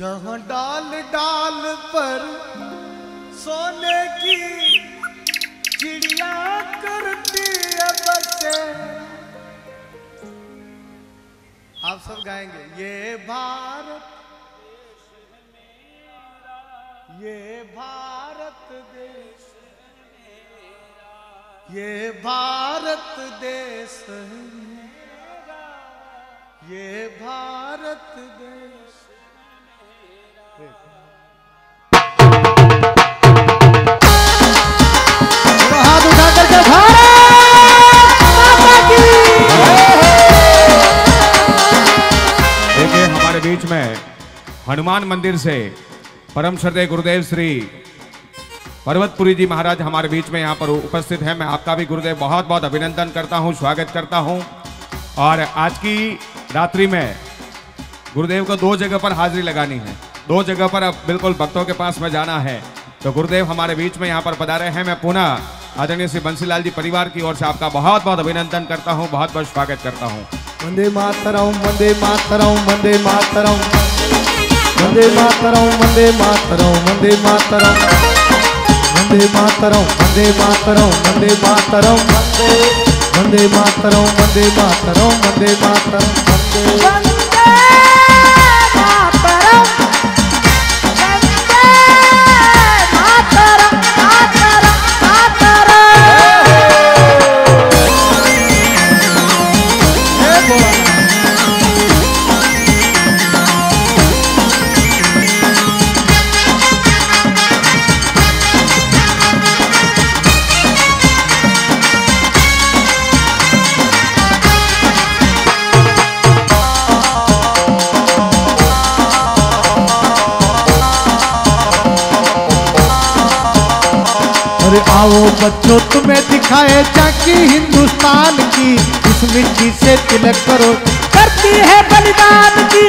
जहाँ डाल डाल पर सोने की चिड़िया करती है बसे। आप सब गाएँगे, ये भारत ये भारत देश, ये भारत देश, ये भारत देश। देखिए, हमारे बीच में हनुमान मंदिर से परम श्रद्धेय गुरुदेव श्री पर्वतपुरी जी महाराज हमारे बीच में यहाँ पर उपस्थित है। मैं आपका भी गुरुदेव बहुत बहुत अभिनंदन करता हूँ, स्वागत करता हूँ। और आज की रात्रि में गुरुदेव को दो जगह पर हाजिरी लगानी है। दो जगह पर अब बिल्कुल भक्तों के पास में जाना है। तो गुरुदेव हमारे बीच में यहाँ पर पधारे हैं। मैं पुनः आदरणीय श्री बंसीलाल जी परिवार की ओर से आपका बहुत बहुत अभिनंदन करता हूँ। बहुत बहुत स्वागत करता हूँ। वंदे मातरम वंदे मातरम वंदे मातरम। वंदे मातरम वंदे मातरम वंदे मातरम। वंदे मातरम वंदे मातरम वंदे मातरम। वंदे मातरम वंदे मातरम वंदे मातरम वंदे बच्चों तुम्हें दिखाए झांकी हिंदुस्तान की, इस मिट्टी से तिलक करो। करती है बलिदान की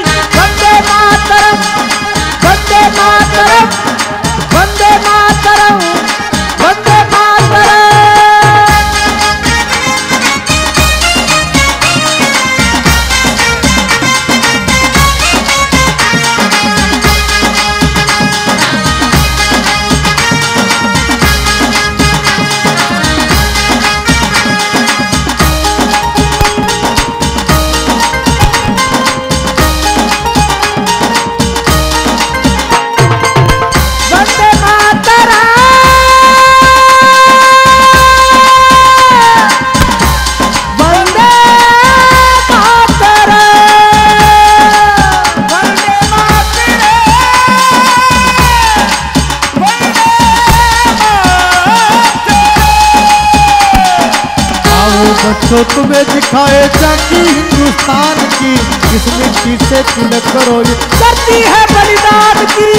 बच्चों तुम्हें दिखाए जाती हिंदुस्तान की। इस मिट्टी से तिलक करो ये करती है बलिदान की।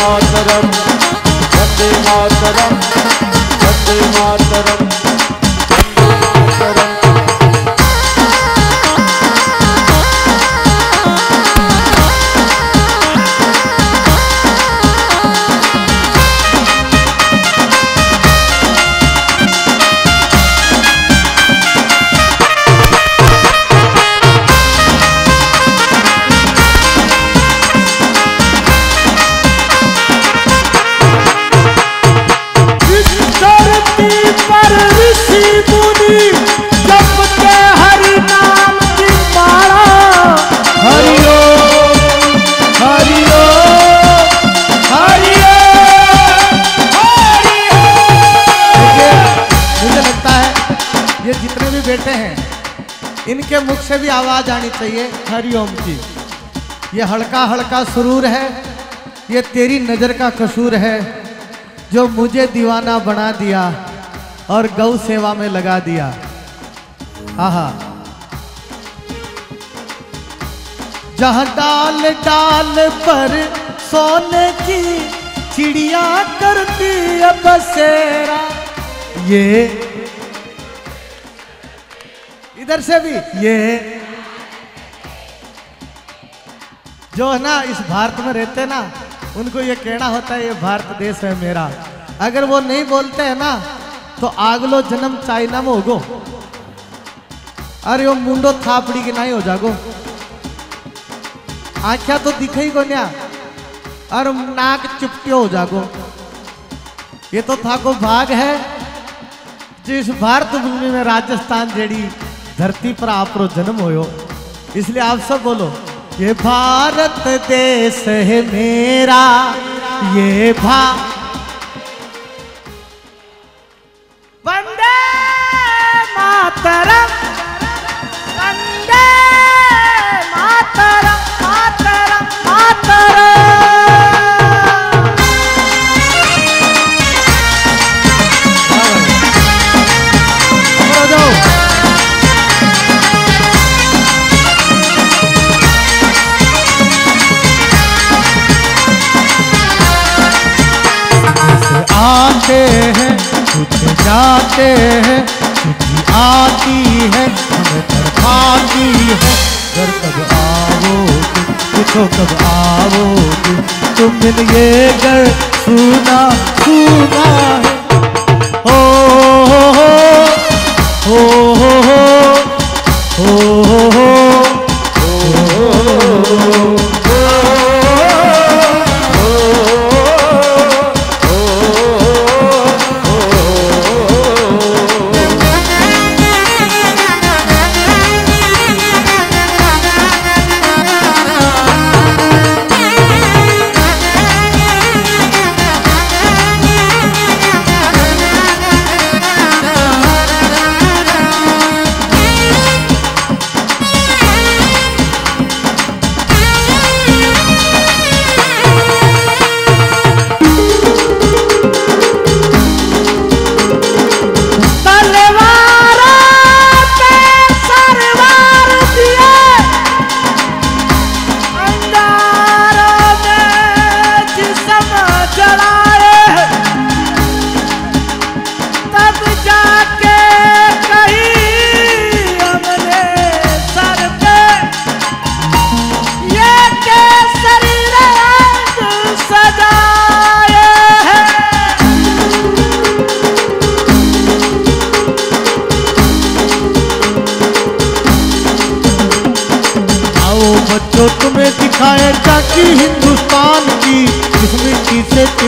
मातरम मातरम मातरम। इनके मुख से भी आवाज़ आनी चाहिए। हरिओम की ये हल्का हल्का सुरूर है। ये तेरी नज़र का कसूर है। जो मुझे दीवाना बना दिया और गौ सेवा में लगा दिया। आहा। जहाँ डाल डाल पर सोने की चिड़िया करती बसेरा। ये इधर से भी। ये जो है ना इस भारत में रहते ना उनको ये कहना होता है ये भारत देश है मेरा। अगर वो नहीं बोलते हैं ना तो आगलो जन्म चाइना में होगो अरे वो मुंडो थापड़ी की नहीं हो जागो। आख्या तो दिखे ही को न्या और नाक चिपटियो हो जागो। ये तो था को भाग है जिस भारत भूमि में राजस्थान जेड़ी धरती पर आप जन्म हो। इसलिए आप सब बोलो, ये भारत देश है मेरा, ये भा वंदे मातरम। आते हैं कुछ जाते हैं छुट्टी आती है, हमें आती है। घर कब आओ पूछो कब आओ तुम बिन ये घर सुना सुना है। ओ हो हो हो हो।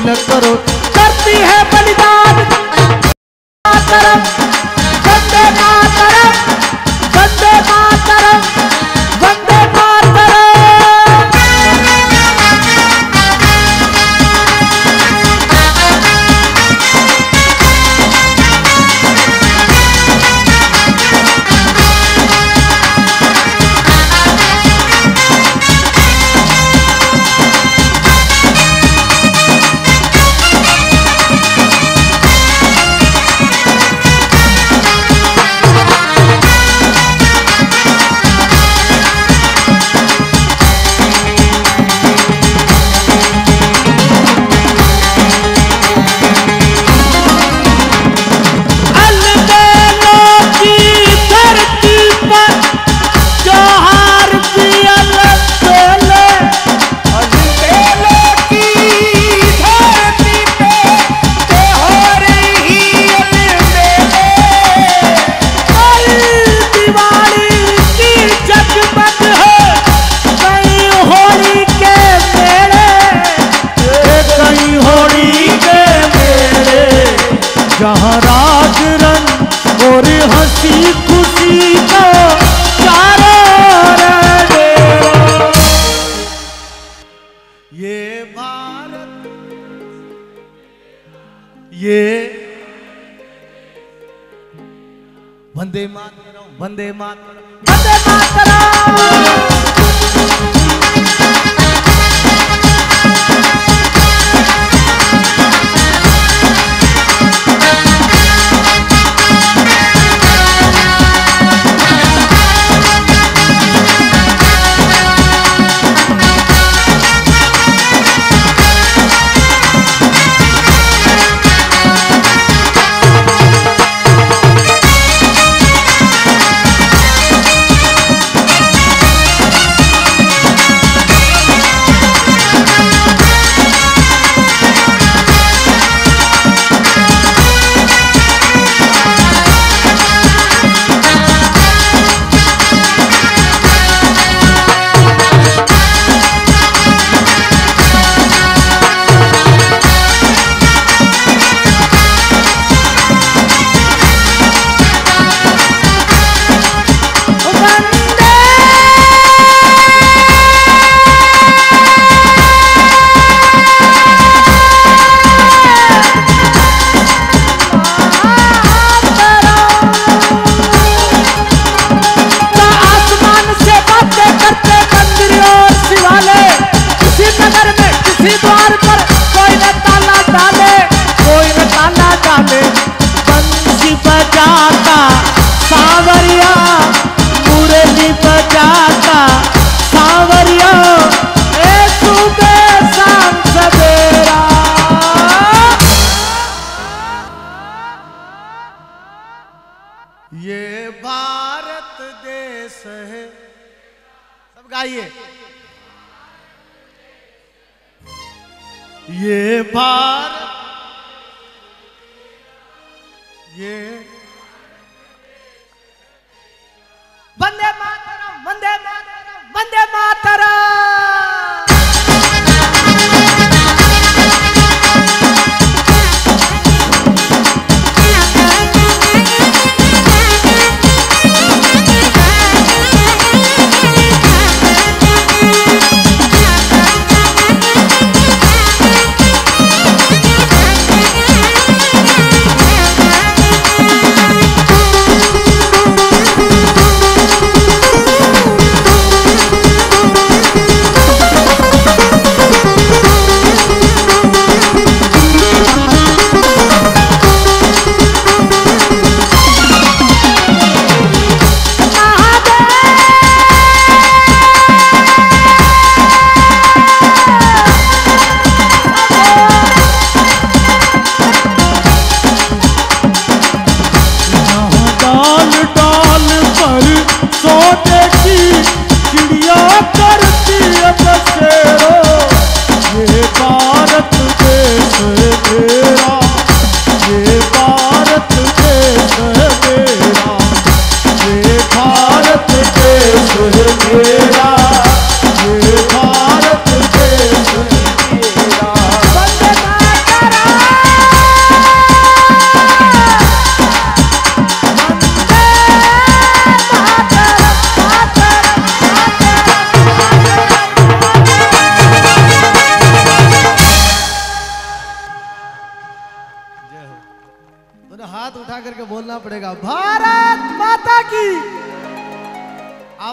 तिलक करो करती है बलिदान। वंदे मातरम वंदे मातरम वंदे मातरम गाइए ये भारत ये वंदे मातरम वंदे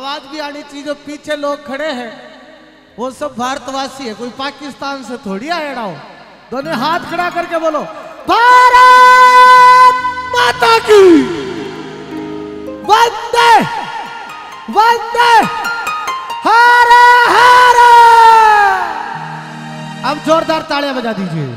आवाज़ भी आनी चाहिए, जो पीछे लोग खड़े हैं, वो सब भारतवासी है। कोई पाकिस्तान से थोड़ी आया हो। दोनों हाथ खड़ा करके बोलो, भारत माता की। वंदे वंदे, हरे हरे। अब जोरदार तालियाँ बजा दीजिए।